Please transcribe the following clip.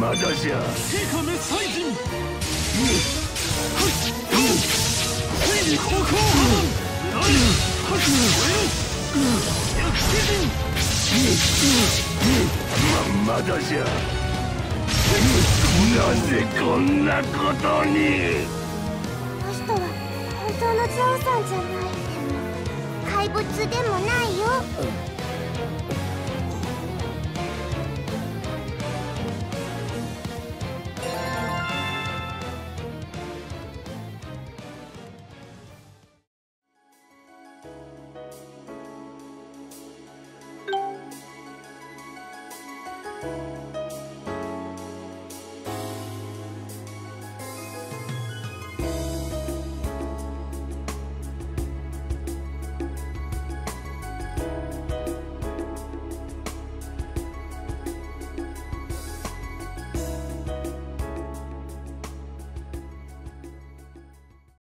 まだじゃ成果滅最人ついに高校破ままだじゃなぜこん。なことにこの人は本当のザオさん。じゃない怪物でもないよ